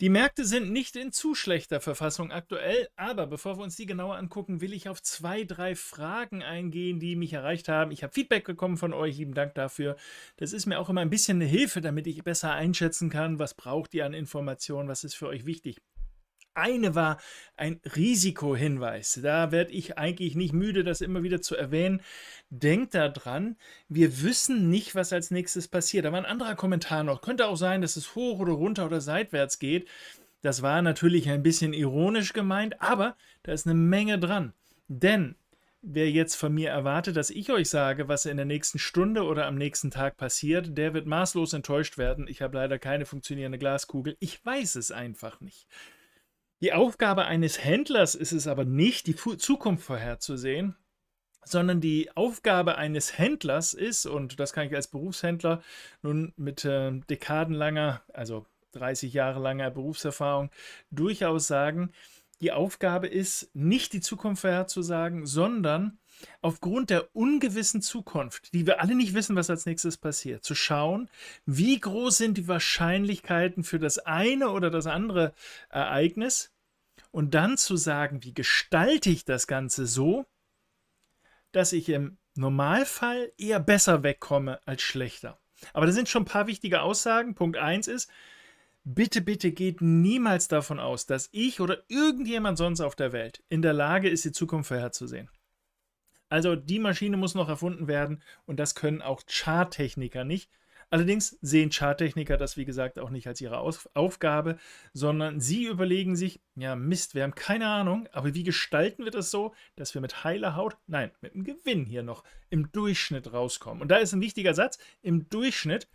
Die Märkte sind nicht in zu schlechter Verfassung aktuell, aber bevor wir uns die genauer angucken, will ich auf zwei, drei Fragen eingehen, die mich erreicht haben. Ich habe Feedback bekommen von euch, lieben Dank dafür. Das ist mir auch immer ein bisschen eine Hilfe, damit ich besser einschätzen kann, was braucht ihr an Informationen, was ist für euch wichtig eine war ein Risikohinweis. Da werde ich eigentlich nicht müde, das immer wieder zu erwähnen. Denkt daran, wir wissen nicht, was als nächstes passiert. Da war ein anderer Kommentar noch. Könnte auch sein, dass es hoch oder runter oder seitwärts geht. Das war natürlich ein bisschen ironisch gemeint, aber da ist eine Menge dran. Denn wer jetzt von mir erwartet, dass ich euch sage, was in der nächsten Stunde oder am nächsten Tag passiert, der wird maßlos enttäuscht werden. Ich habe leider keine funktionierende Glaskugel. Ich weiß es einfach nicht. Die Aufgabe eines Händlers ist es aber nicht, die Zukunft vorherzusehen, sondern die Aufgabe eines Händlers ist, und das kann ich als Berufshändler nun mit äh, dekadenlanger, also 30 Jahre langer Berufserfahrung durchaus sagen, die Aufgabe ist, nicht die Zukunft vorherzusagen, sondern aufgrund der ungewissen Zukunft, die wir alle nicht wissen, was als nächstes passiert, zu schauen, wie groß sind die Wahrscheinlichkeiten für das eine oder das andere Ereignis und dann zu sagen, wie gestalte ich das Ganze so, dass ich im Normalfall eher besser wegkomme als schlechter. Aber da sind schon ein paar wichtige Aussagen. Punkt 1 ist, bitte, bitte geht niemals davon aus, dass ich oder irgendjemand sonst auf der Welt in der Lage ist, die Zukunft vorherzusehen. Also die Maschine muss noch erfunden werden und das können auch Charttechniker nicht. Allerdings sehen Charttechniker das, wie gesagt, auch nicht als ihre Aus Aufgabe, sondern sie überlegen sich, ja Mist, wir haben keine Ahnung, aber wie gestalten wir das so, dass wir mit heiler Haut, nein, mit einem Gewinn hier noch im Durchschnitt rauskommen. Und da ist ein wichtiger Satz, im Durchschnitt.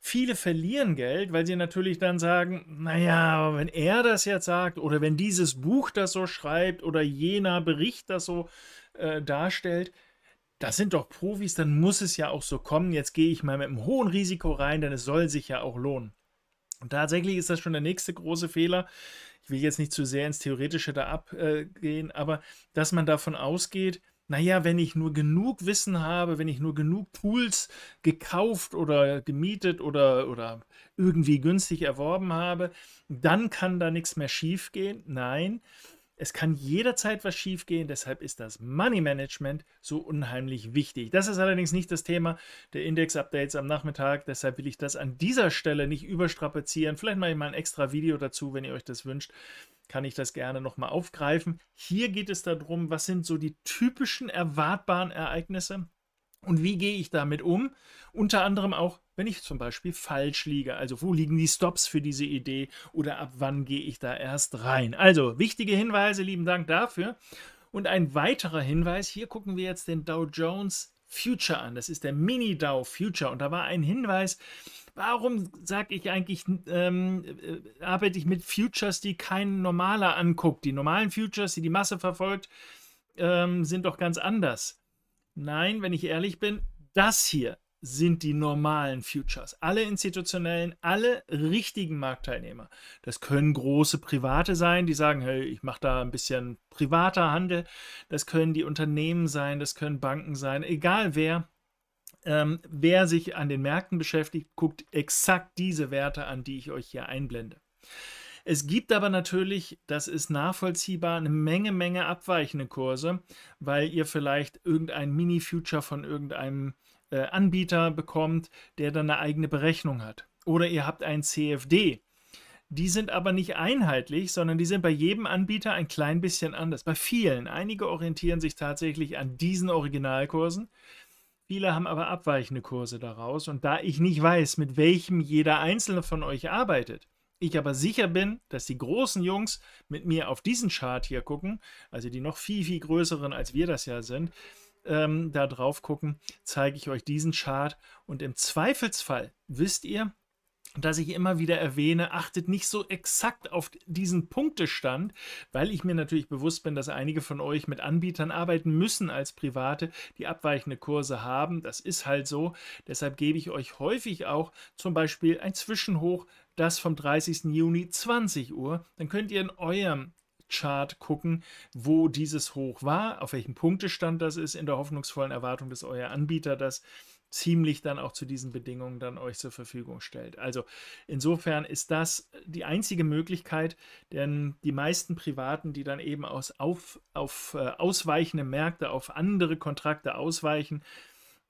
Viele verlieren Geld, weil sie natürlich dann sagen, naja, aber wenn er das jetzt sagt oder wenn dieses Buch das so schreibt oder jener Bericht das so äh, darstellt, das sind doch Profis, dann muss es ja auch so kommen. Jetzt gehe ich mal mit einem hohen Risiko rein, denn es soll sich ja auch lohnen. Und tatsächlich ist das schon der nächste große Fehler. Ich will jetzt nicht zu sehr ins Theoretische da abgehen, aber dass man davon ausgeht, naja, wenn ich nur genug Wissen habe, wenn ich nur genug Tools gekauft oder gemietet oder, oder irgendwie günstig erworben habe, dann kann da nichts mehr schiefgehen. Nein, es kann jederzeit was schiefgehen, deshalb ist das Money Management so unheimlich wichtig. Das ist allerdings nicht das Thema der Index-Updates am Nachmittag, deshalb will ich das an dieser Stelle nicht überstrapazieren. Vielleicht mache ich mal ein extra Video dazu, wenn ihr euch das wünscht, kann ich das gerne nochmal aufgreifen. Hier geht es darum, was sind so die typischen erwartbaren Ereignisse und wie gehe ich damit um? Unter anderem auch, wenn ich zum Beispiel falsch liege. Also wo liegen die Stops für diese Idee oder ab wann gehe ich da erst rein? Also wichtige Hinweise, lieben Dank dafür. Und ein weiterer Hinweis, hier gucken wir jetzt den Dow Jones Future an. Das ist der Mini Dow Future. Und da war ein Hinweis, warum sage ich eigentlich, ähm, äh, arbeite ich mit Futures, die kein normaler anguckt. Die normalen Futures, die die Masse verfolgt, ähm, sind doch ganz anders. Nein, wenn ich ehrlich bin, das hier sind die normalen Futures. Alle institutionellen, alle richtigen Marktteilnehmer. Das können große Private sein, die sagen, hey, ich mache da ein bisschen privater Handel. Das können die Unternehmen sein, das können Banken sein, egal wer. Ähm, wer sich an den Märkten beschäftigt, guckt exakt diese Werte an, die ich euch hier einblende. Es gibt aber natürlich, das ist nachvollziehbar, eine Menge, Menge abweichende Kurse, weil ihr vielleicht irgendein Mini-Future von irgendeinem äh, Anbieter bekommt, der dann eine eigene Berechnung hat. Oder ihr habt ein CFD. Die sind aber nicht einheitlich, sondern die sind bei jedem Anbieter ein klein bisschen anders. Bei vielen. Einige orientieren sich tatsächlich an diesen Originalkursen. Viele haben aber abweichende Kurse daraus. Und da ich nicht weiß, mit welchem jeder einzelne von euch arbeitet, ich aber sicher bin, dass die großen Jungs mit mir auf diesen Chart hier gucken, also die noch viel, viel größeren als wir das ja sind, ähm, da drauf gucken, zeige ich euch diesen Chart und im Zweifelsfall wisst ihr, dass ich immer wieder erwähne, achtet nicht so exakt auf diesen Punktestand, weil ich mir natürlich bewusst bin, dass einige von euch mit Anbietern arbeiten müssen als Private, die abweichende Kurse haben. Das ist halt so. Deshalb gebe ich euch häufig auch zum Beispiel ein Zwischenhoch das vom 30. Juni 20 Uhr. Dann könnt ihr in eurem Chart gucken, wo dieses Hoch war, auf welchem Punktestand das ist, in der hoffnungsvollen Erwartung, dass euer Anbieter das ziemlich dann auch zu diesen Bedingungen dann euch zur Verfügung stellt. Also insofern ist das die einzige Möglichkeit, denn die meisten Privaten, die dann eben aus auf, auf äh, ausweichende Märkte, auf andere Kontrakte ausweichen,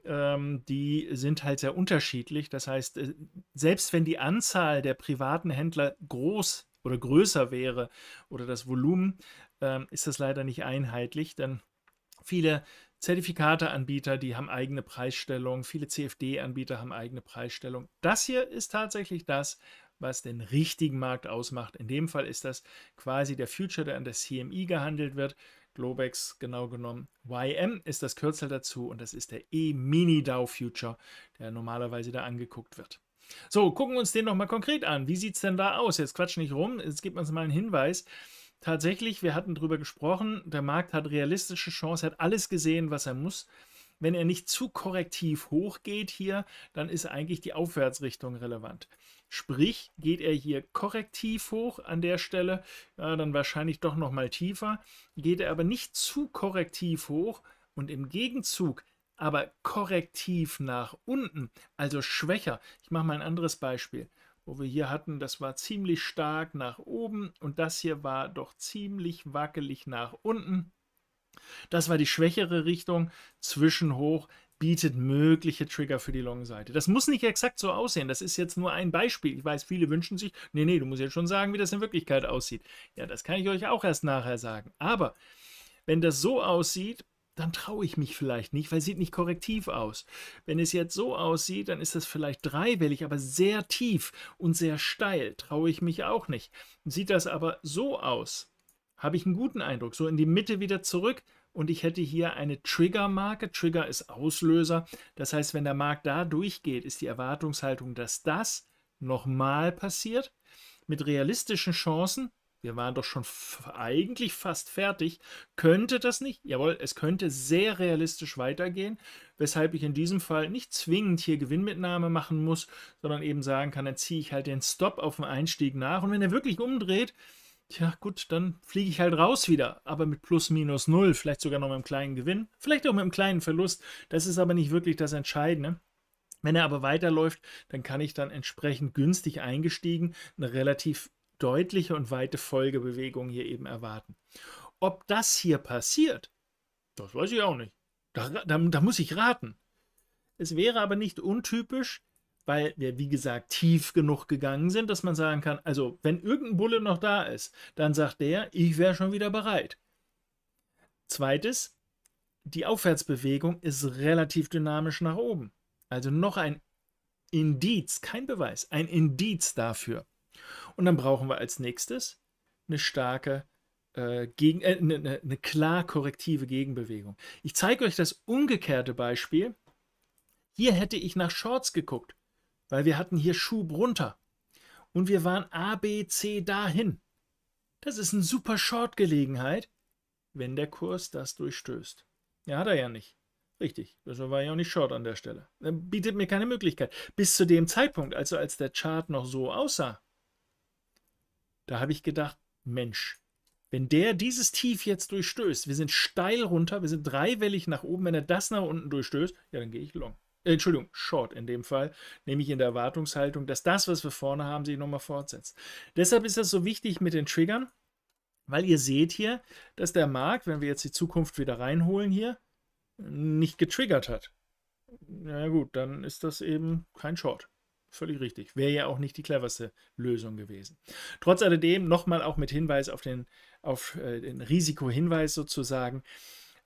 ähm, die sind halt sehr unterschiedlich. Das heißt, äh, selbst wenn die Anzahl der privaten Händler groß oder größer wäre oder das Volumen, ähm, ist das leider nicht einheitlich, denn viele Zertifikateanbieter, die haben eigene Preisstellung, viele CFD-Anbieter haben eigene Preisstellung. Das hier ist tatsächlich das, was den richtigen Markt ausmacht. In dem Fall ist das quasi der Future, der an der CMI gehandelt wird. Globex genau genommen. YM ist das Kürzel dazu und das ist der E-Mini DAO Future, der normalerweise da angeguckt wird. So, gucken wir uns den nochmal konkret an. Wie sieht es denn da aus? Jetzt quatsch nicht rum, jetzt gibt uns mal einen Hinweis. Tatsächlich, wir hatten darüber gesprochen, der Markt hat realistische Chance, hat alles gesehen, was er muss. Wenn er nicht zu korrektiv hochgeht hier, dann ist eigentlich die Aufwärtsrichtung relevant. Sprich, geht er hier korrektiv hoch an der Stelle, ja, dann wahrscheinlich doch nochmal tiefer. Geht er aber nicht zu korrektiv hoch und im Gegenzug aber korrektiv nach unten, also schwächer. Ich mache mal ein anderes Beispiel wo wir hier hatten, das war ziemlich stark nach oben und das hier war doch ziemlich wackelig nach unten. Das war die schwächere Richtung, zwischenhoch bietet mögliche Trigger für die Long-Seite. Das muss nicht exakt so aussehen, das ist jetzt nur ein Beispiel. Ich weiß, viele wünschen sich, nee, nee, du musst jetzt schon sagen, wie das in Wirklichkeit aussieht. Ja, das kann ich euch auch erst nachher sagen. Aber wenn das so aussieht, dann traue ich mich vielleicht nicht, weil es sieht nicht korrektiv aus. Wenn es jetzt so aussieht, dann ist das vielleicht dreiwellig, aber sehr tief und sehr steil. Traue ich mich auch nicht. Sieht das aber so aus, habe ich einen guten Eindruck. So in die Mitte wieder zurück und ich hätte hier eine Trigger-Marke. Trigger ist Auslöser. Das heißt, wenn der Markt da durchgeht, ist die Erwartungshaltung, dass das nochmal passiert mit realistischen Chancen, wir waren doch schon eigentlich fast fertig. Könnte das nicht? Jawohl, es könnte sehr realistisch weitergehen, weshalb ich in diesem Fall nicht zwingend hier Gewinnmitnahme machen muss, sondern eben sagen kann, dann ziehe ich halt den Stop auf dem Einstieg nach und wenn er wirklich umdreht, tja gut, dann fliege ich halt raus wieder, aber mit plus minus null, vielleicht sogar noch mit einem kleinen Gewinn, vielleicht auch mit einem kleinen Verlust. Das ist aber nicht wirklich das Entscheidende. Wenn er aber weiterläuft, dann kann ich dann entsprechend günstig eingestiegen eine relativ deutliche und weite Folgebewegung hier eben erwarten. Ob das hier passiert, das weiß ich auch nicht. Da, da, da muss ich raten. Es wäre aber nicht untypisch, weil wir, wie gesagt, tief genug gegangen sind, dass man sagen kann, also wenn irgendein Bulle noch da ist, dann sagt der, ich wäre schon wieder bereit. Zweites, die Aufwärtsbewegung ist relativ dynamisch nach oben. Also noch ein Indiz, kein Beweis, ein Indiz dafür, und dann brauchen wir als nächstes eine starke, äh, gegen, äh, eine, eine, eine klar korrektive Gegenbewegung. Ich zeige euch das umgekehrte Beispiel. Hier hätte ich nach Shorts geguckt, weil wir hatten hier Schub runter. Und wir waren A, B, C dahin. Das ist eine super Short-Gelegenheit, wenn der Kurs das durchstößt. Ja, hat er ja nicht. Richtig, das war ja auch nicht Short an der Stelle. Er bietet mir keine Möglichkeit. Bis zu dem Zeitpunkt, also als der Chart noch so aussah, da habe ich gedacht, Mensch, wenn der dieses Tief jetzt durchstößt, wir sind steil runter, wir sind dreiwellig nach oben, wenn er das nach unten durchstößt, ja, dann gehe ich long. Äh, Entschuldigung, short in dem Fall, nämlich in der Erwartungshaltung, dass das, was wir vorne haben, sich nochmal fortsetzt. Deshalb ist das so wichtig mit den Triggern, weil ihr seht hier, dass der Markt, wenn wir jetzt die Zukunft wieder reinholen hier, nicht getriggert hat. Na ja, gut, dann ist das eben kein Short. Völlig richtig. Wäre ja auch nicht die cleverste Lösung gewesen. Trotz alledem nochmal auch mit Hinweis auf den, auf äh, den Risikohinweis sozusagen.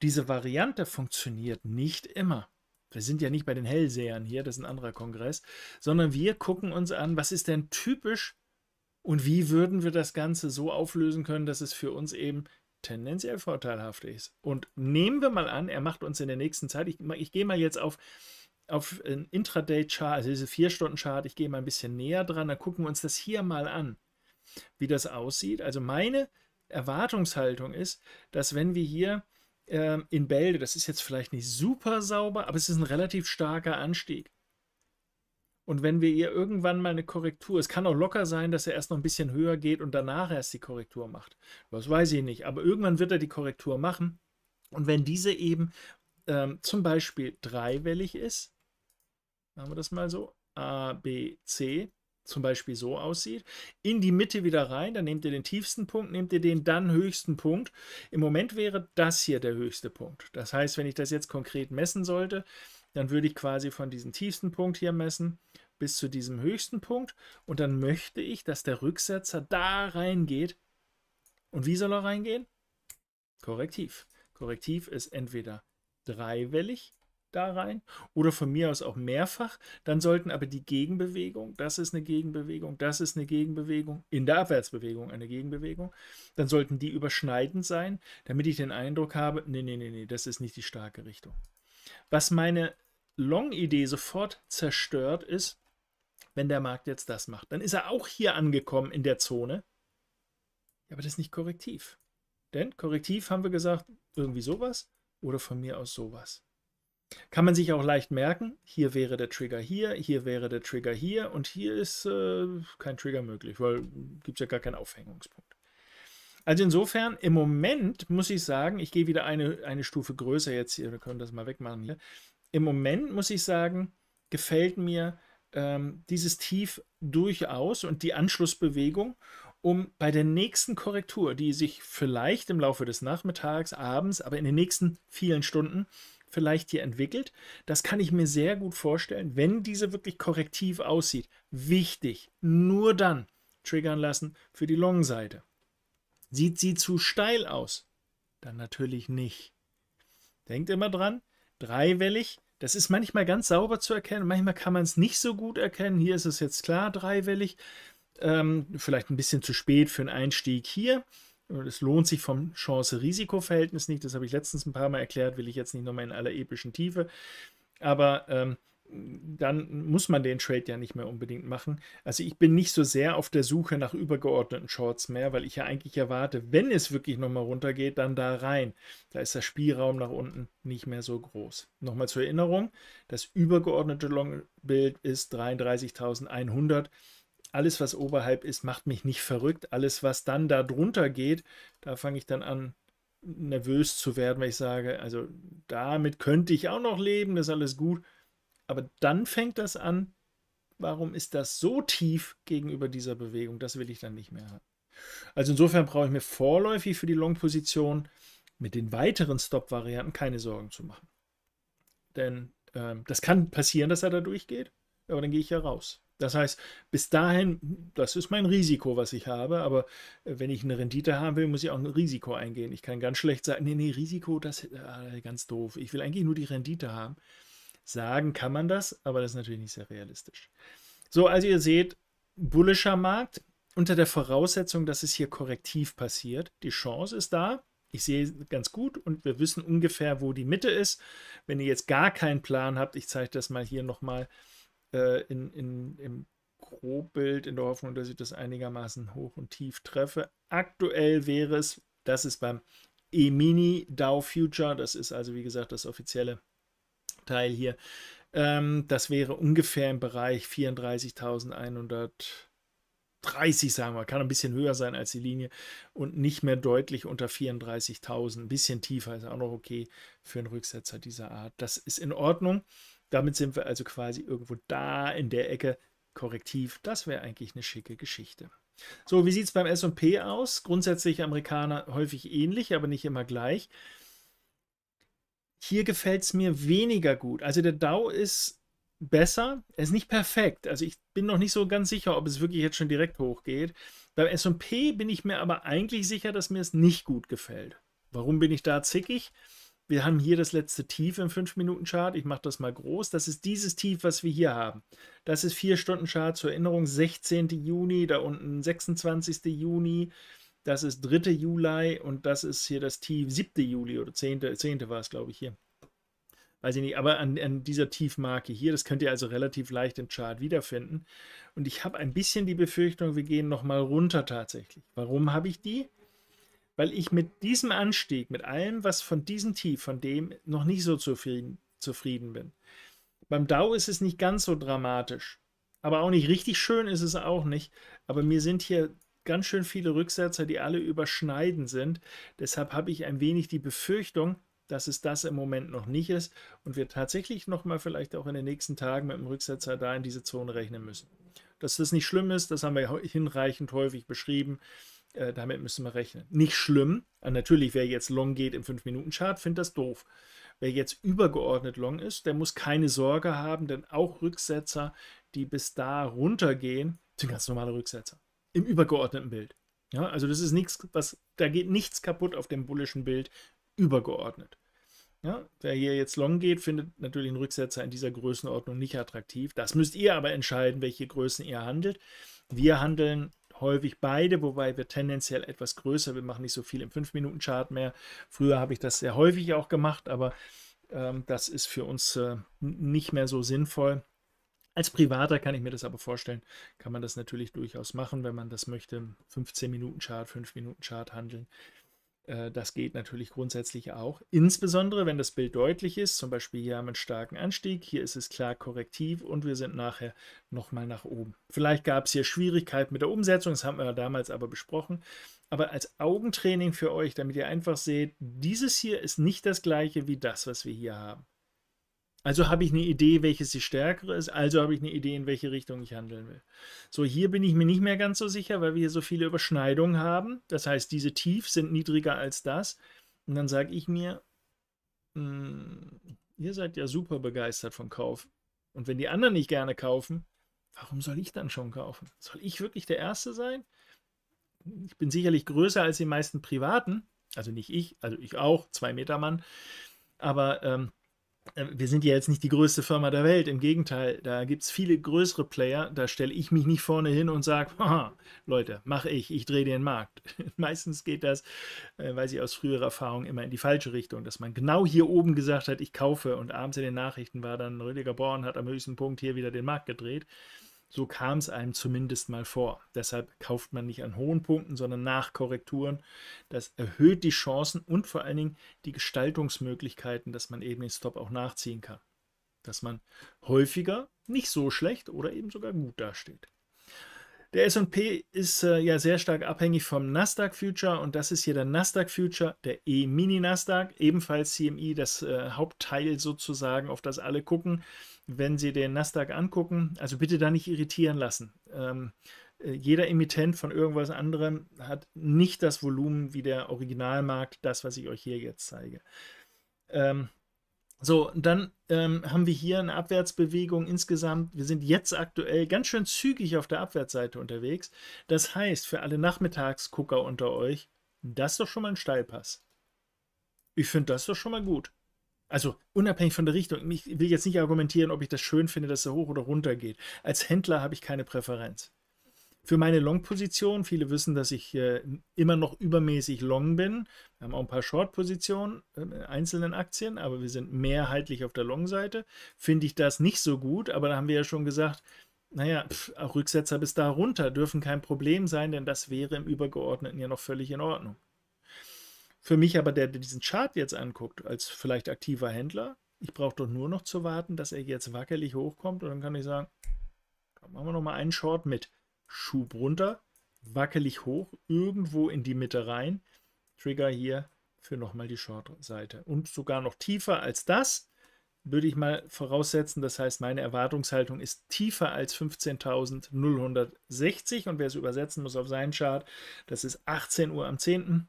Diese Variante funktioniert nicht immer. Wir sind ja nicht bei den Hellsehern hier, das ist ein anderer Kongress, sondern wir gucken uns an, was ist denn typisch und wie würden wir das Ganze so auflösen können, dass es für uns eben tendenziell vorteilhaft ist. Und nehmen wir mal an, er macht uns in der nächsten Zeit, ich, ich gehe mal jetzt auf auf ein Intraday-Chart, also diese 4-Stunden-Chart, ich gehe mal ein bisschen näher dran, dann gucken wir uns das hier mal an, wie das aussieht. Also meine Erwartungshaltung ist, dass wenn wir hier ähm, in Bälde, das ist jetzt vielleicht nicht super sauber, aber es ist ein relativ starker Anstieg. Und wenn wir hier irgendwann mal eine Korrektur, es kann auch locker sein, dass er erst noch ein bisschen höher geht und danach erst die Korrektur macht. Das weiß ich nicht, aber irgendwann wird er die Korrektur machen. Und wenn diese eben ähm, zum Beispiel dreiwellig ist, machen wir das mal so, A, B, C, zum Beispiel so aussieht, in die Mitte wieder rein, dann nehmt ihr den tiefsten Punkt, nehmt ihr den dann höchsten Punkt. Im Moment wäre das hier der höchste Punkt. Das heißt, wenn ich das jetzt konkret messen sollte, dann würde ich quasi von diesem tiefsten Punkt hier messen bis zu diesem höchsten Punkt und dann möchte ich, dass der Rücksetzer da reingeht. Und wie soll er reingehen? Korrektiv. Korrektiv ist entweder dreiwellig da rein oder von mir aus auch mehrfach. Dann sollten aber die Gegenbewegung, das ist eine Gegenbewegung, das ist eine Gegenbewegung, in der Abwärtsbewegung eine Gegenbewegung, dann sollten die überschneidend sein, damit ich den Eindruck habe, nee, nee, nee, nee, das ist nicht die starke Richtung. Was meine Long-Idee sofort zerstört ist, wenn der Markt jetzt das macht. Dann ist er auch hier angekommen in der Zone. Aber das ist nicht korrektiv. Denn korrektiv haben wir gesagt, irgendwie sowas oder von mir aus sowas. Kann man sich auch leicht merken, hier wäre der Trigger hier, hier wäre der Trigger hier und hier ist äh, kein Trigger möglich, weil gibt es ja gar keinen Aufhängungspunkt. Also insofern, im Moment muss ich sagen, ich gehe wieder eine, eine Stufe größer jetzt hier, wir können das mal wegmachen hier. Im Moment muss ich sagen, gefällt mir ähm, dieses Tief durchaus und die Anschlussbewegung, um bei der nächsten Korrektur, die sich vielleicht im Laufe des Nachmittags, abends, aber in den nächsten vielen Stunden vielleicht hier entwickelt. Das kann ich mir sehr gut vorstellen, wenn diese wirklich korrektiv aussieht. Wichtig, nur dann triggern lassen für die Long-Seite. Sieht sie zu steil aus? Dann natürlich nicht. Denkt immer dran, dreiwellig, das ist manchmal ganz sauber zu erkennen, manchmal kann man es nicht so gut erkennen. Hier ist es jetzt klar dreiwellig, ähm, vielleicht ein bisschen zu spät für einen Einstieg hier. Es lohnt sich vom Chance-Risiko-Verhältnis nicht. Das habe ich letztens ein paar Mal erklärt, will ich jetzt nicht nochmal in aller epischen Tiefe. Aber ähm, dann muss man den Trade ja nicht mehr unbedingt machen. Also ich bin nicht so sehr auf der Suche nach übergeordneten Shorts mehr, weil ich ja eigentlich erwarte, wenn es wirklich nochmal runtergeht, dann da rein. Da ist der Spielraum nach unten nicht mehr so groß. Nochmal zur Erinnerung, das übergeordnete Long-Bild ist 33.100 alles, was oberhalb ist, macht mich nicht verrückt. Alles, was dann da drunter geht, da fange ich dann an, nervös zu werden, weil ich sage, also damit könnte ich auch noch leben, das ist alles gut. Aber dann fängt das an, warum ist das so tief gegenüber dieser Bewegung? Das will ich dann nicht mehr haben. Also insofern brauche ich mir vorläufig für die Long-Position mit den weiteren Stop-Varianten keine Sorgen zu machen. Denn ähm, das kann passieren, dass er da durchgeht, aber dann gehe ich ja raus. Das heißt, bis dahin, das ist mein Risiko, was ich habe, aber äh, wenn ich eine Rendite haben will, muss ich auch ein Risiko eingehen. Ich kann ganz schlecht sagen, nee, nee, Risiko, das ist äh, ganz doof. Ich will eigentlich nur die Rendite haben. Sagen kann man das, aber das ist natürlich nicht sehr realistisch. So, also ihr seht, bullischer Markt unter der Voraussetzung, dass es hier korrektiv passiert. Die Chance ist da. Ich sehe ganz gut und wir wissen ungefähr, wo die Mitte ist. Wenn ihr jetzt gar keinen Plan habt, ich zeige das mal hier nochmal mal äh, in, in, im Grobbild in der Hoffnung, dass ich das einigermaßen hoch und tief treffe. Aktuell wäre es, das ist beim E-Mini DAO Future, das ist also wie gesagt das offizielle Teil hier, ähm, das wäre ungefähr im Bereich 34.130, sagen wir, kann ein bisschen höher sein als die Linie und nicht mehr deutlich unter 34.000, ein bisschen tiefer ist auch noch okay für einen Rücksetzer dieser Art. Das ist in Ordnung. Damit sind wir also quasi irgendwo da in der Ecke korrektiv. Das wäre eigentlich eine schicke Geschichte. So, wie sieht es beim SP aus? Grundsätzlich Amerikaner häufig ähnlich, aber nicht immer gleich. Hier gefällt es mir weniger gut. Also der Dow ist besser, er ist nicht perfekt. Also ich bin noch nicht so ganz sicher, ob es wirklich jetzt schon direkt hochgeht. Beim SP bin ich mir aber eigentlich sicher, dass mir es nicht gut gefällt. Warum bin ich da zickig? Wir haben hier das letzte Tief im 5-Minuten-Chart. Ich mache das mal groß. Das ist dieses Tief, was wir hier haben. Das ist 4-Stunden-Chart zur Erinnerung. 16. Juni, da unten 26. Juni. Das ist 3. Juli und das ist hier das Tief 7. Juli oder 10. 10. war es, glaube ich, hier. Weiß ich nicht, aber an, an dieser Tiefmarke hier, das könnt ihr also relativ leicht im Chart wiederfinden. Und ich habe ein bisschen die Befürchtung, wir gehen nochmal runter tatsächlich. Warum habe ich die? Weil ich mit diesem Anstieg, mit allem, was von diesem Tief, von dem noch nicht so zufrieden, zufrieden bin. Beim Dow ist es nicht ganz so dramatisch, aber auch nicht richtig schön ist es auch nicht. Aber mir sind hier ganz schön viele Rücksetzer, die alle überschneiden sind. Deshalb habe ich ein wenig die Befürchtung, dass es das im Moment noch nicht ist und wir tatsächlich nochmal vielleicht auch in den nächsten Tagen mit dem Rücksetzer da in diese Zone rechnen müssen. Dass das nicht schlimm ist, das haben wir hinreichend häufig beschrieben. Äh, damit müssen wir rechnen. Nicht schlimm. Äh, natürlich, wer jetzt long geht im 5-Minuten-Chart, findet das doof. Wer jetzt übergeordnet long ist, der muss keine Sorge haben, denn auch Rücksetzer, die bis da runtergehen, sind ganz normale Rücksetzer. Im übergeordneten Bild. Ja, also das ist nichts, was, da geht nichts kaputt auf dem bullischen Bild übergeordnet. Ja, wer hier jetzt long geht, findet natürlich einen Rücksetzer in dieser Größenordnung nicht attraktiv. Das müsst ihr aber entscheiden, welche Größen ihr handelt. Wir handeln häufig beide, wobei wir tendenziell etwas größer, wir machen nicht so viel im 5-Minuten-Chart mehr. Früher habe ich das sehr häufig auch gemacht, aber ähm, das ist für uns äh, nicht mehr so sinnvoll. Als Privater kann ich mir das aber vorstellen, kann man das natürlich durchaus machen, wenn man das möchte. 15-Minuten-Chart, 5-Minuten-Chart handeln. Äh, das geht natürlich grundsätzlich auch. Insbesondere, wenn das Bild deutlich ist. Zum Beispiel hier haben wir einen starken Anstieg. Hier ist es klar korrektiv und wir sind nachher nochmal nach oben. Vielleicht gab es hier Schwierigkeiten mit der Umsetzung. Das haben wir damals aber besprochen. Aber als Augentraining für euch, damit ihr einfach seht, dieses hier ist nicht das gleiche wie das, was wir hier haben. Also habe ich eine Idee, welches die stärkere ist, also habe ich eine Idee, in welche Richtung ich handeln will. So, hier bin ich mir nicht mehr ganz so sicher, weil wir hier so viele Überschneidungen haben. Das heißt, diese Tief sind niedriger als das. Und dann sage ich mir, mh, hm, ihr seid ja super begeistert vom Kauf. Und wenn die anderen nicht gerne kaufen, warum soll ich dann schon kaufen? Soll ich wirklich der Erste sein? Ich bin sicherlich größer als die meisten Privaten. Also nicht ich, also ich auch, zwei Meter Mann. Aber ähm, äh, wir sind ja jetzt nicht die größte Firma der Welt. Im Gegenteil, da gibt es viele größere Player. Da stelle ich mich nicht vorne hin und sage, Leute, mache ich, ich drehe den Markt. Meistens geht das, äh, weiß ich aus früherer Erfahrung, immer in die falsche Richtung, dass man genau hier oben gesagt hat, ich kaufe und abends in den Nachrichten war dann Rüdiger Born hat am höchsten Punkt hier wieder den Markt gedreht. So kam es einem zumindest mal vor. Deshalb kauft man nicht an hohen Punkten, sondern nach Korrekturen. Das erhöht die Chancen und vor allen Dingen die Gestaltungsmöglichkeiten, dass man eben den Stop auch nachziehen kann. Dass man häufiger nicht so schlecht oder eben sogar gut dasteht. Der S&P ist äh, ja sehr stark abhängig vom Nasdaq Future und das ist hier der Nasdaq Future, der E-Mini Nasdaq, ebenfalls CMI, das äh, Hauptteil sozusagen, auf das alle gucken, wenn sie den Nasdaq angucken. Also bitte da nicht irritieren lassen. Ähm, äh, jeder Emittent von irgendwas anderem hat nicht das Volumen wie der Originalmarkt, das, was ich euch hier jetzt zeige. Ähm, so, dann ähm, haben wir hier eine Abwärtsbewegung insgesamt. Wir sind jetzt aktuell ganz schön zügig auf der Abwärtsseite unterwegs. Das heißt, für alle Nachmittagsgucker unter euch, das ist doch schon mal ein Steilpass. Ich finde das doch schon mal gut. Also unabhängig von der Richtung. Ich will jetzt nicht argumentieren, ob ich das schön finde, dass er hoch oder runter geht. Als Händler habe ich keine Präferenz. Für meine Long-Position, viele wissen, dass ich äh, immer noch übermäßig long bin. Wir haben auch ein paar Short-Positionen äh, in einzelnen Aktien, aber wir sind mehrheitlich auf der Long-Seite. Finde ich das nicht so gut, aber da haben wir ja schon gesagt, naja, pf, auch Rücksetzer bis da runter dürfen kein Problem sein, denn das wäre im Übergeordneten ja noch völlig in Ordnung. Für mich aber, der, der diesen Chart jetzt anguckt, als vielleicht aktiver Händler, ich brauche doch nur noch zu warten, dass er jetzt wackelig hochkommt und dann kann ich sagen, machen wir noch mal einen Short mit. Schub runter, wackelig hoch, irgendwo in die Mitte rein. Trigger hier für nochmal die Short-Seite. Und sogar noch tiefer als das, würde ich mal voraussetzen. Das heißt, meine Erwartungshaltung ist tiefer als 15.060. Und wer es übersetzen muss auf seinen Chart, das ist 18 Uhr am 10.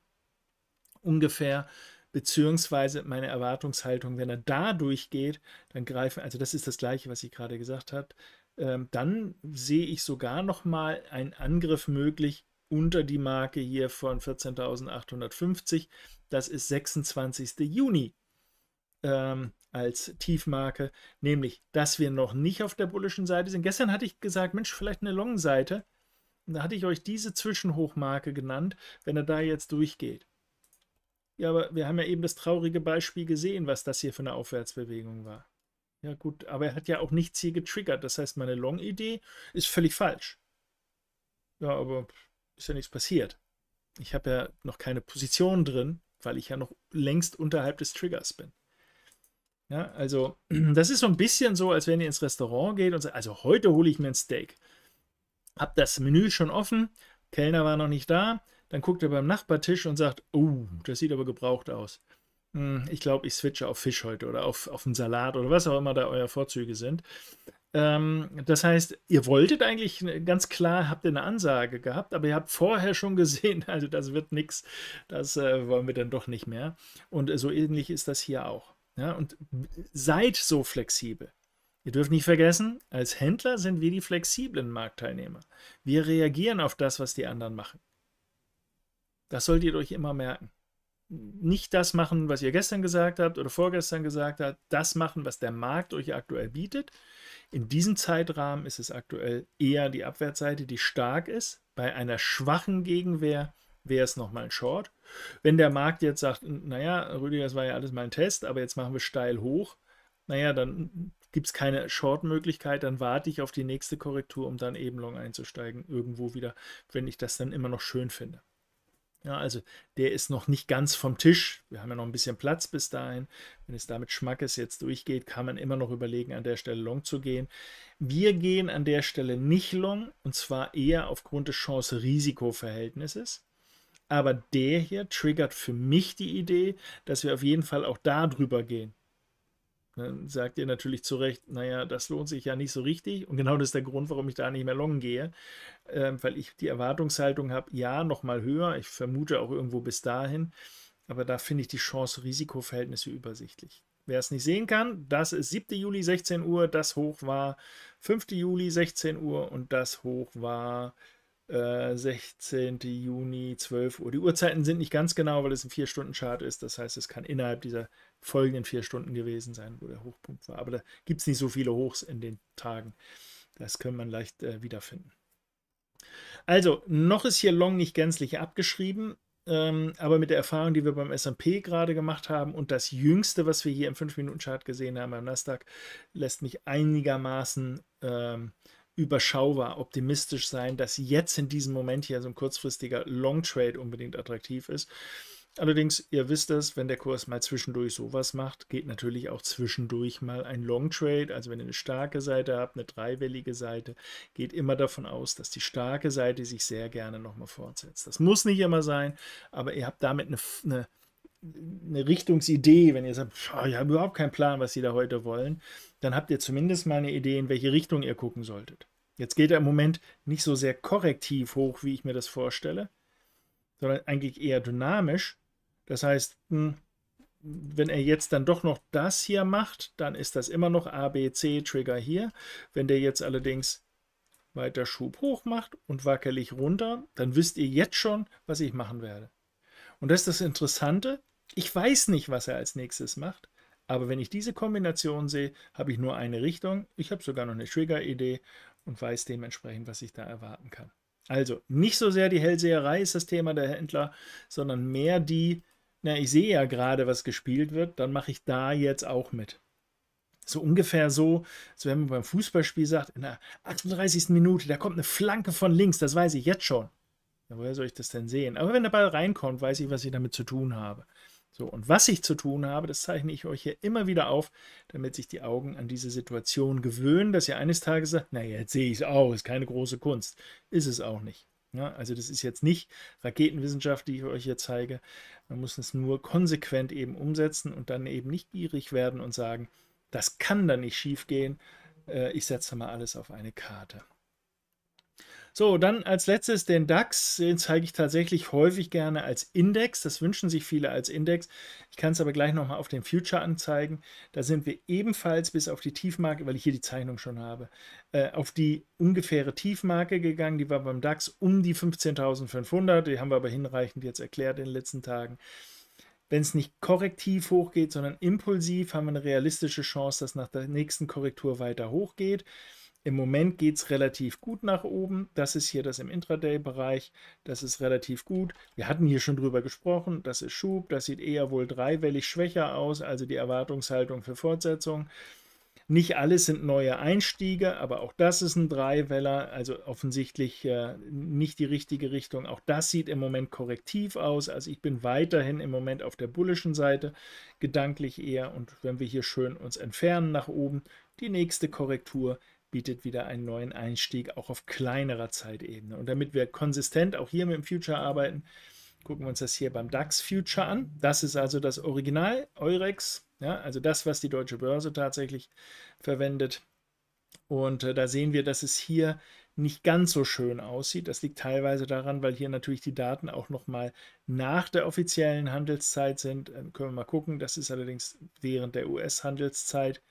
ungefähr. Beziehungsweise meine Erwartungshaltung, wenn er da durchgeht, dann greifen, also das ist das gleiche, was ich gerade gesagt habe, ähm, dann sehe ich sogar noch mal einen Angriff möglich unter die Marke hier von 14.850. Das ist 26. Juni ähm, als Tiefmarke, nämlich, dass wir noch nicht auf der bullischen Seite sind. Gestern hatte ich gesagt, Mensch, vielleicht eine Long-Seite. Da hatte ich euch diese Zwischenhochmarke genannt, wenn er da jetzt durchgeht. Ja, aber wir haben ja eben das traurige Beispiel gesehen, was das hier für eine Aufwärtsbewegung war. Ja, gut, aber er hat ja auch nichts hier getriggert. Das heißt, meine Long-Idee ist völlig falsch. Ja, aber ist ja nichts passiert. Ich habe ja noch keine Position drin, weil ich ja noch längst unterhalb des Triggers bin. Ja, also, das ist so ein bisschen so, als wenn ihr ins Restaurant geht und sagt, also heute hole ich mir ein Steak. Hab das Menü schon offen, Kellner war noch nicht da, dann guckt er beim Nachbartisch und sagt, oh, das sieht aber gebraucht aus. Hm, ich glaube, ich switche auf Fisch heute oder auf, auf einen Salat oder was auch immer da eure Vorzüge sind. Ähm, das heißt, ihr wolltet eigentlich ganz klar, habt ihr eine Ansage gehabt, aber ihr habt vorher schon gesehen, also das wird nichts, das äh, wollen wir dann doch nicht mehr. Und äh, so ähnlich ist das hier auch. Ja, und seid so flexibel. Ihr dürft nicht vergessen, als Händler sind wir die flexiblen Marktteilnehmer. Wir reagieren auf das, was die anderen machen. Das solltet ihr euch immer merken. Nicht das machen, was ihr gestern gesagt habt oder vorgestern gesagt habt, das machen, was der Markt euch aktuell bietet. In diesem Zeitrahmen ist es aktuell eher die Abwärtsseite, die stark ist. Bei einer schwachen Gegenwehr wäre es nochmal ein Short. Wenn der Markt jetzt sagt, naja, Rüdiger, das war ja alles mal ein Test, aber jetzt machen wir steil hoch, naja, dann gibt es keine Short-Möglichkeit, dann warte ich auf die nächste Korrektur, um dann eben long einzusteigen, irgendwo wieder, wenn ich das dann immer noch schön finde. Ja, also der ist noch nicht ganz vom Tisch. Wir haben ja noch ein bisschen Platz bis dahin. Wenn es damit Schmackes jetzt durchgeht, kann man immer noch überlegen, an der Stelle long zu gehen. Wir gehen an der Stelle nicht long und zwar eher aufgrund des Chance-Risiko-Verhältnisses. Aber der hier triggert für mich die Idee, dass wir auf jeden Fall auch da drüber gehen. Dann sagt ihr natürlich zu Recht, naja, das lohnt sich ja nicht so richtig. Und genau das ist der Grund, warum ich da nicht mehr long gehe, äh, weil ich die Erwartungshaltung habe, ja, nochmal höher. Ich vermute auch irgendwo bis dahin. Aber da finde ich die Chance-Risiko-Verhältnisse übersichtlich. Wer es nicht sehen kann, das ist 7. Juli 16 Uhr, das Hoch war 5. Juli 16 Uhr und das Hoch war äh, 16. Juni 12 Uhr. Die Uhrzeiten sind nicht ganz genau, weil es ein 4-Stunden-Chart ist. Das heißt, es kann innerhalb dieser folgenden vier Stunden gewesen sein, wo der Hochpunkt war. Aber da gibt es nicht so viele Hochs in den Tagen. Das kann man leicht äh, wiederfinden. Also, noch ist hier Long nicht gänzlich abgeschrieben, ähm, aber mit der Erfahrung, die wir beim SP gerade gemacht haben und das jüngste, was wir hier im 5-Minuten-Chart gesehen haben beim Nasdaq, lässt mich einigermaßen ähm, überschaubar optimistisch sein, dass jetzt in diesem Moment hier so ein kurzfristiger Long Trade unbedingt attraktiv ist. Allerdings, ihr wisst es, wenn der Kurs mal zwischendurch sowas macht, geht natürlich auch zwischendurch mal ein Long Trade. Also wenn ihr eine starke Seite habt, eine dreiwellige Seite, geht immer davon aus, dass die starke Seite sich sehr gerne nochmal fortsetzt. Das muss nicht immer sein, aber ihr habt damit eine, eine, eine Richtungsidee. Wenn ihr sagt, ich habe überhaupt keinen Plan, was sie da heute wollen, dann habt ihr zumindest mal eine Idee, in welche Richtung ihr gucken solltet. Jetzt geht er im Moment nicht so sehr korrektiv hoch, wie ich mir das vorstelle, sondern eigentlich eher dynamisch. Das heißt, hm, wenn er jetzt dann doch noch das hier macht, dann ist das immer noch A, B, C Trigger hier. Wenn der jetzt allerdings weiter Schub hoch macht und wackelig runter, dann wisst ihr jetzt schon, was ich machen werde. Und das ist das Interessante. Ich weiß nicht, was er als nächstes macht, aber wenn ich diese Kombination sehe, habe ich nur eine Richtung. Ich habe sogar noch eine Trigger-Idee und weiß dementsprechend, was ich da erwarten kann. Also nicht so sehr die Hellseherei ist das Thema der Händler, sondern mehr die, na, ich sehe ja gerade, was gespielt wird, dann mache ich da jetzt auch mit. So ungefähr so, so wenn man beim Fußballspiel sagt, in der 38. Minute, da kommt eine Flanke von links, das weiß ich jetzt schon. Ja, woher soll ich das denn sehen? Aber wenn der Ball reinkommt, weiß ich, was ich damit zu tun habe. So, und was ich zu tun habe, das zeichne ich euch hier immer wieder auf, damit sich die Augen an diese Situation gewöhnen, dass ihr eines Tages sagt, naja, jetzt sehe ich es auch, ist keine große Kunst. Ist es auch nicht. Ja, also das ist jetzt nicht Raketenwissenschaft, die ich euch hier zeige. Man muss es nur konsequent eben umsetzen und dann eben nicht gierig werden und sagen, das kann dann nicht schief gehen. Äh, ich setze mal alles auf eine Karte. So, dann als letztes den DAX. Den zeige ich tatsächlich häufig gerne als Index. Das wünschen sich viele als Index. Ich kann es aber gleich nochmal auf den Future anzeigen. Da sind wir ebenfalls bis auf die Tiefmarke, weil ich hier die Zeichnung schon habe, äh, auf die ungefähre Tiefmarke gegangen. Die war beim DAX um die 15.500. Die haben wir aber hinreichend jetzt erklärt in den letzten Tagen. Wenn es nicht korrektiv hochgeht, sondern impulsiv, haben wir eine realistische Chance, dass nach der nächsten Korrektur weiter hochgeht. Im Moment geht es relativ gut nach oben. Das ist hier das im Intraday-Bereich. Das ist relativ gut. Wir hatten hier schon drüber gesprochen. Das ist Schub. Das sieht eher wohl dreiwellig schwächer aus, also die Erwartungshaltung für Fortsetzung. Nicht alles sind neue Einstiege, aber auch das ist ein Dreiweller, also offensichtlich äh, nicht die richtige Richtung. Auch das sieht im Moment korrektiv aus. Also ich bin weiterhin im Moment auf der bullischen Seite, gedanklich eher. Und wenn wir hier schön uns entfernen nach oben, die nächste Korrektur bietet wieder einen neuen Einstieg, auch auf kleinerer Zeitebene. Und damit wir konsistent auch hier mit dem Future arbeiten, gucken wir uns das hier beim DAX Future an. Das ist also das Original Eurex, ja, also das, was die deutsche Börse tatsächlich verwendet. Und äh, da sehen wir, dass es hier nicht ganz so schön aussieht. Das liegt teilweise daran, weil hier natürlich die Daten auch nochmal nach der offiziellen Handelszeit sind. Ähm, können wir mal gucken. Das ist allerdings während der US-Handelszeit,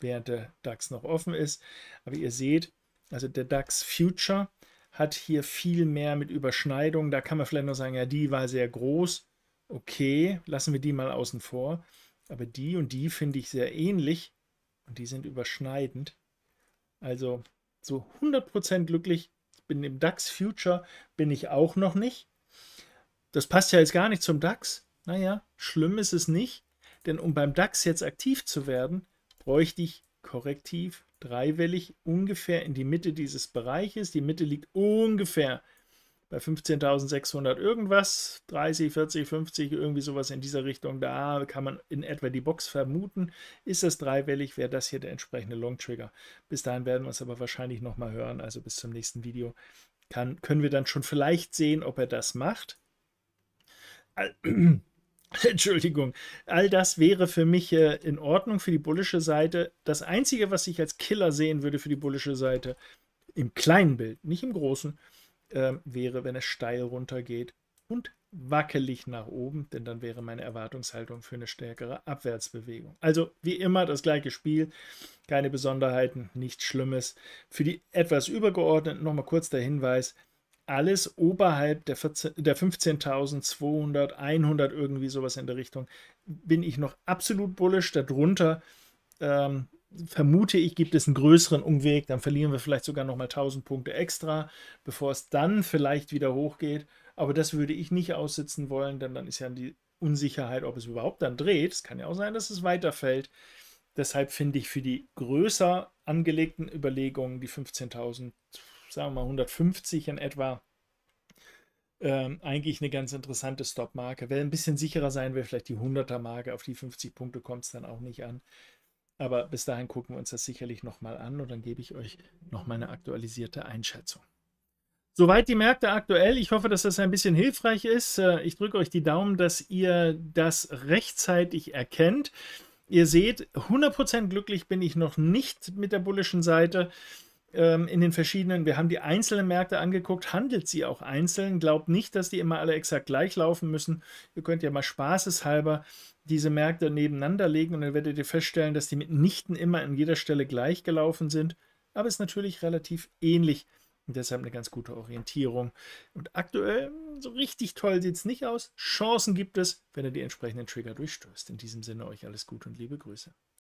während der DAX noch offen ist. Aber ihr seht, also der DAX Future hat hier viel mehr mit Überschneidungen. Da kann man vielleicht noch sagen, ja, die war sehr groß. Okay, lassen wir die mal außen vor. Aber die und die finde ich sehr ähnlich und die sind überschneidend. Also so 100% glücklich bin im DAX Future, bin ich auch noch nicht. Das passt ja jetzt gar nicht zum DAX. Naja, schlimm ist es nicht, denn um beim DAX jetzt aktiv zu werden, bräuchte ich korrektiv dreiwellig ungefähr in die Mitte dieses Bereiches. Die Mitte liegt ungefähr bei 15.600 irgendwas, 30, 40, 50, irgendwie sowas in dieser Richtung. Da kann man in etwa die Box vermuten. Ist das dreiwellig, wäre das hier der entsprechende Long Trigger. Bis dahin werden wir es aber wahrscheinlich nochmal hören. Also bis zum nächsten Video kann, können wir dann schon vielleicht sehen, ob er das macht. Entschuldigung, all das wäre für mich äh, in Ordnung für die bullische Seite. Das Einzige, was ich als Killer sehen würde für die bullische Seite, im kleinen Bild, nicht im großen, äh, wäre, wenn es steil runtergeht und wackelig nach oben, denn dann wäre meine Erwartungshaltung für eine stärkere Abwärtsbewegung. Also wie immer das gleiche Spiel, keine Besonderheiten, nichts Schlimmes. Für die etwas übergeordneten nochmal kurz der Hinweis, alles oberhalb der, der 15.200, 100, irgendwie sowas in der Richtung, bin ich noch absolut bullish. Darunter ähm, vermute ich, gibt es einen größeren Umweg, dann verlieren wir vielleicht sogar nochmal 1000 Punkte extra, bevor es dann vielleicht wieder hochgeht. Aber das würde ich nicht aussitzen wollen, denn dann ist ja die Unsicherheit, ob es überhaupt dann dreht. Es kann ja auch sein, dass es weiterfällt. Deshalb finde ich für die größer angelegten Überlegungen die 15.000, sagen wir mal 150 in etwa, ähm, eigentlich eine ganz interessante Stop-Marke. Wer ein bisschen sicherer sein will, vielleicht die 100er-Marke, auf die 50 Punkte kommt es dann auch nicht an. Aber bis dahin gucken wir uns das sicherlich nochmal an und dann gebe ich euch noch meine aktualisierte Einschätzung. Soweit die Märkte aktuell. Ich hoffe, dass das ein bisschen hilfreich ist. Äh, ich drücke euch die Daumen, dass ihr das rechtzeitig erkennt. Ihr seht, 100% glücklich bin ich noch nicht mit der bullischen Seite ähm, in den verschiedenen, wir haben die einzelnen Märkte angeguckt, handelt sie auch einzeln. Glaubt nicht, dass die immer alle exakt gleich laufen müssen. Ihr könnt ja mal spaßeshalber diese Märkte nebeneinander legen und dann werdet ihr feststellen, dass die mitnichten immer an jeder Stelle gleich gelaufen sind, aber es ist natürlich relativ ähnlich und deshalb eine ganz gute Orientierung. Und aktuell, so richtig toll sieht es nicht aus. Chancen gibt es, wenn ihr die entsprechenden Trigger durchstößt. In diesem Sinne euch alles Gute und liebe Grüße.